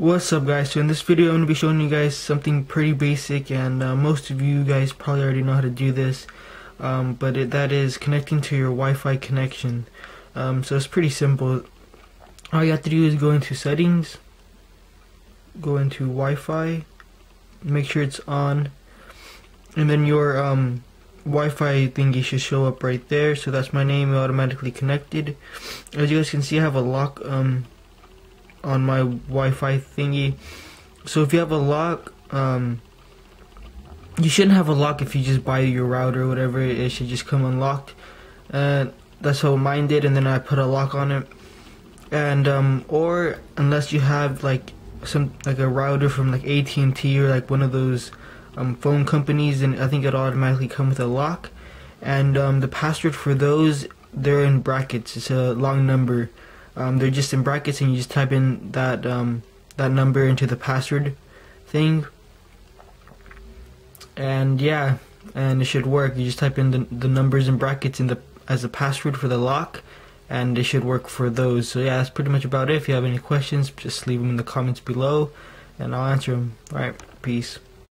What's up guys, so in this video I'm going to be showing you guys something pretty basic and uh, most of you guys probably already know how to do this um, but it, that is connecting to your Wi-Fi connection. Um, so it's pretty simple. All you have to do is go into settings go into Wi-Fi make sure it's on and then your um, Wi-Fi thingy should show up right there so that's my name automatically connected. As you guys can see I have a lock um, on my Wi-Fi thingy. So if you have a lock, um, you shouldn't have a lock if you just buy your router or whatever. It should just come unlocked. And that's how mine did, and then I put a lock on it. And um, or unless you have like some like a router from like AT&T or like one of those um, phone companies, and I think it'll automatically come with a lock. And um, the password for those, they're in brackets. It's a long number. Um, they're just in brackets, and you just type in that um, that number into the password thing, and yeah, and it should work. You just type in the, the numbers in brackets in the as a password for the lock, and it should work for those. So yeah, that's pretty much about it. If you have any questions, just leave them in the comments below, and I'll answer them. All right, peace.